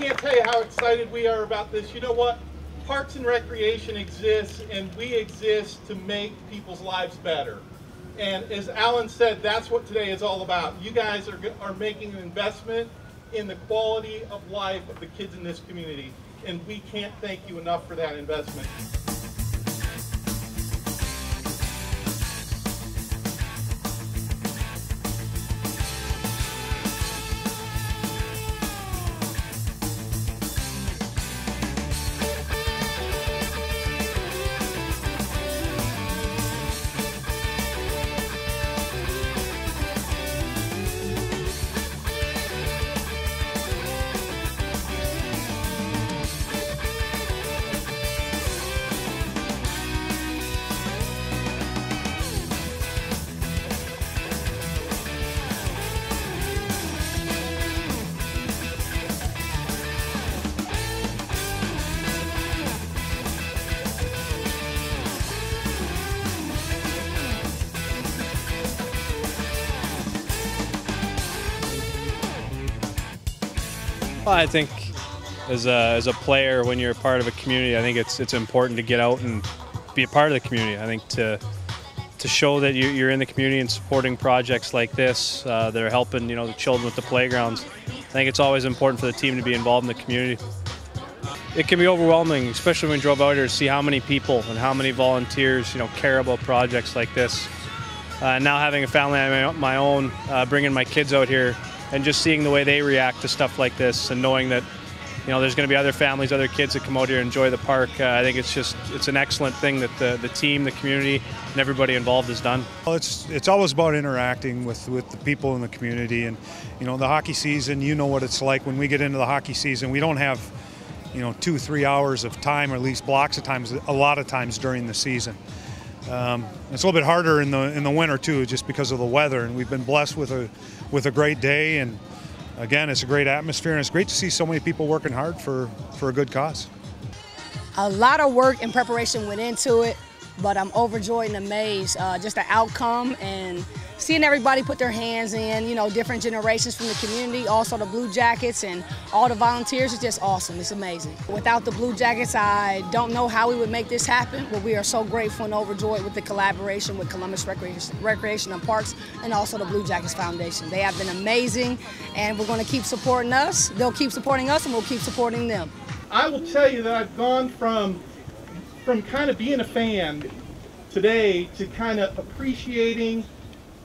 can't tell you how excited we are about this. You know what? Parks and Recreation exists, and we exist to make people's lives better. And as Alan said, that's what today is all about. You guys are, are making an investment in the quality of life of the kids in this community, and we can't thank you enough for that investment. Well, I think as a, as a player, when you're a part of a community, I think it's it's important to get out and be a part of the community. I think to to show that you- you're in the community and supporting projects like this uh, that are helping you know the children with the playgrounds. I think it's always important for the team to be involved in the community. It can be overwhelming, especially when we drove out here to see how many people and how many volunteers you know care about projects like this. Uh, now having a family of my own, uh, bringing my kids out here, and just seeing the way they react to stuff like this, and knowing that you know there's going to be other families, other kids that come out here and enjoy the park. Uh, I think it's just it's an excellent thing that the, the team, the community, and everybody involved has done. Well, it's it's always about interacting with, with the people in the community, and you know the hockey season. You know what it's like when we get into the hockey season. We don't have you know two three hours of time, or at least blocks of times. A lot of times during the season, um, it's a little bit harder in the in the winter too, just because of the weather. And we've been blessed with a with a great day, and again, it's a great atmosphere, and it's great to see so many people working hard for for a good cause. A lot of work and preparation went into it, but I'm overjoyed and amazed. Uh, just the outcome and seeing everybody put their hands in, you know, different generations from the community, also the Blue Jackets and all the volunteers is just awesome. It's amazing. Without the Blue Jackets, I don't know how we would make this happen, but we are so grateful and overjoyed with the collaboration with Columbus Recreation, Recreation and Parks and also the Blue Jackets Foundation. They have been amazing, and we're going to keep supporting us. They'll keep supporting us, and we'll keep supporting them. I will tell you that I've gone from from kind of being a fan today to kind of appreciating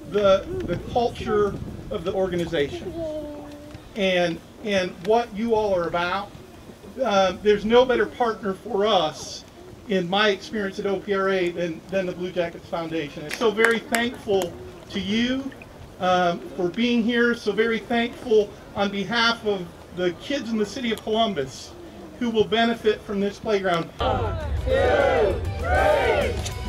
the the culture of the organization and and what you all are about. Um, there's no better partner for us in my experience at OPRA than, than the Blue Jackets Foundation. I'm so very thankful to you um, for being here. So very thankful on behalf of the kids in the city of Columbus who will benefit from this playground. One, two, three.